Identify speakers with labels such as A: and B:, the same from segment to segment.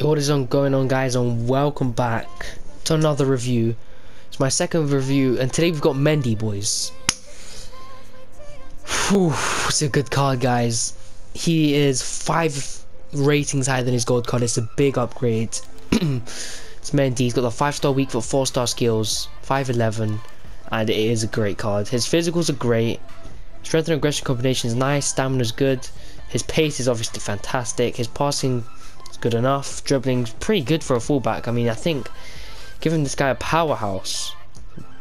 A: What is on going on guys and welcome back to another review. It's my second review and today we've got Mendy boys. Whew, it's a good card guys. He is five ratings higher than his gold card. It's a big upgrade. it's Mendy, he's got the five star weak foot, four star skills, 5'11 and it is a great card. His physicals are great. Strength and aggression combination is nice, stamina is good. His pace is obviously fantastic. His passing good enough. Dribbling's pretty good for a fullback. I mean, I think giving this guy a powerhouse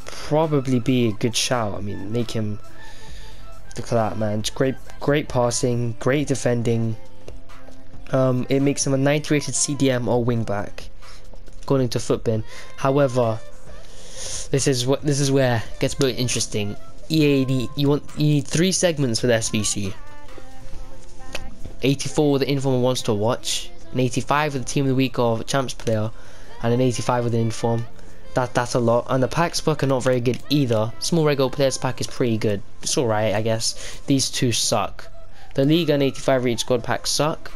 A: probably be a good shout. I mean, make him at that, man. It's great, great passing, great defending. Um, it makes him a 90 rated CDM or wingback, according to Futbin. However, this is what this is where it gets really interesting. EAD, you want you need three segments for the SBC. 84 the informer wants to watch an 85 with the team of the week or champs player, and an 85 with an inform. That that's a lot. And the packs book are not very good either. Small regular players pack is pretty good. It's alright, I guess. These two suck. The league and 85 reach squad pack suck.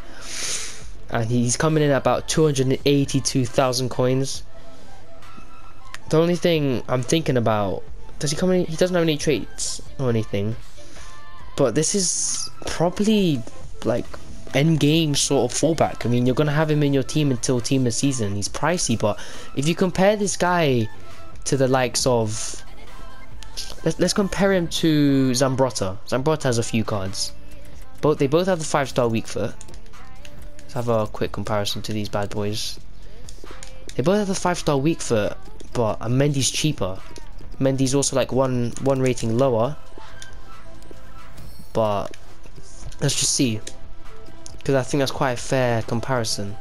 A: And he's coming in at about 282,000 coins. The only thing I'm thinking about does he come in? He doesn't have any traits or anything. But this is probably like end game sort of fullback. I mean, you're going to have him in your team until team of season. He's pricey, but if you compare this guy to the likes of. Let's, let's compare him to Zambrotta. Zambrotta has a few cards. Both They both have the 5 star weak foot. Let's have a quick comparison to these bad boys. They both have the 5 star weak foot, but Mendy's cheaper. Mendy's also like one one rating lower. But let's just see because I think that's quite a fair comparison.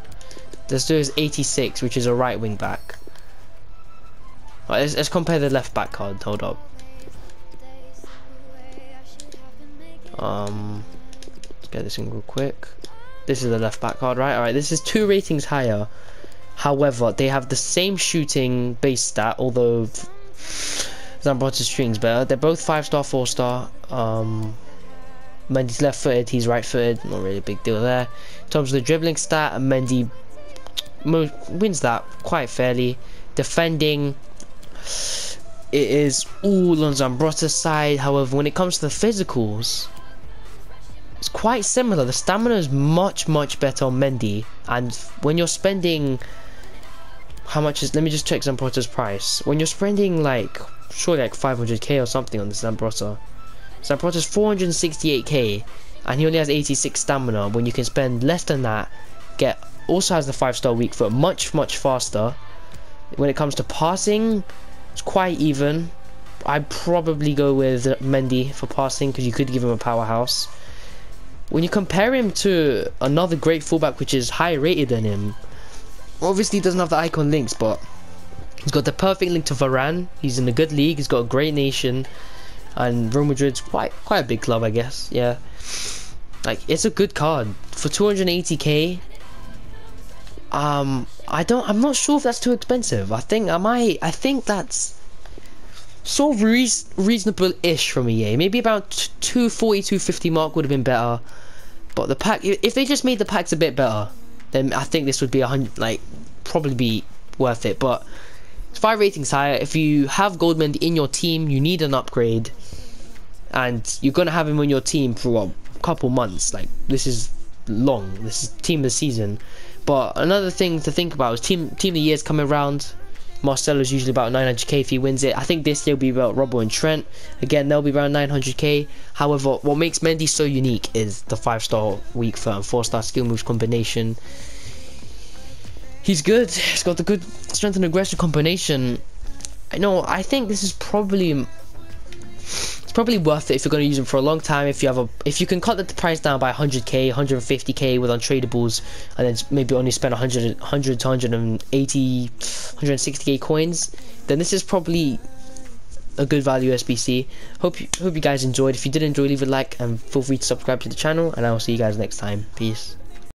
A: Let's do is 86, which is a right wing back. Right, let's, let's compare the left back card. Hold up. Um, let's get this in real quick. This is the left back card, right? Alright, this is two ratings higher. However, they have the same shooting base stat, although Zambrotta's string's better. They're both 5 star, 4 star. Um, Mendy's left footed, he's right footed, not really a big deal there. In terms of the dribbling stat, Mendy wins that quite fairly. Defending, it is all on Zambrotta's side. However, when it comes to the physicals, it's quite similar. The stamina is much, much better on Mendy. And when you're spending, how much is, let me just check Zambrotta's price. When you're spending like, surely like 500k or something on this Zambrotta Zambrotta's 468k and he only has 86 stamina. When you can spend less than that get also has the 5 star weak foot much much faster. When it comes to passing it's quite even. I'd probably go with Mendy for passing because you could give him a powerhouse. When you compare him to another great fullback which is higher rated than him obviously he doesn't have the icon links but he's got the perfect link to Varane. He's in a good league. He's got a great nation and Real Madrid's quite quite a big club, I guess. Yeah, like it's a good card for 280k. Um, I don't. I'm not sure if that's too expensive. I think I might. I think that's sort of re reasonable-ish from EA. Maybe about 240, 250 mark would have been better. But the pack, if they just made the packs a bit better, then I think this would be a hundred, like probably be worth it. But five ratings higher. If you have Goldman in your team, you need an upgrade and you're gonna have him on your team for a couple months. Like this is long. This is team of the season. But another thing to think about is team team of the year's coming around. Marcelo's usually about 900k if he wins it. I think this year will be about Robbo and Trent. Again, they'll be around 900k. However, what makes Mendy so unique is the five star weak foot and four star skill moves combination. He's good. He's got the good strength and aggression combination. I know. I think this is probably it's probably worth it if you're going to use him for a long time. If you have a, if you can cut the price down by 100k, 150k with untradables, and then maybe only spend 100, 100 to 180, 160k coins, then this is probably a good value SBC. Hope you, hope you guys enjoyed. If you did enjoy, leave a like and feel free to subscribe to the channel, and I will see you guys next time. Peace.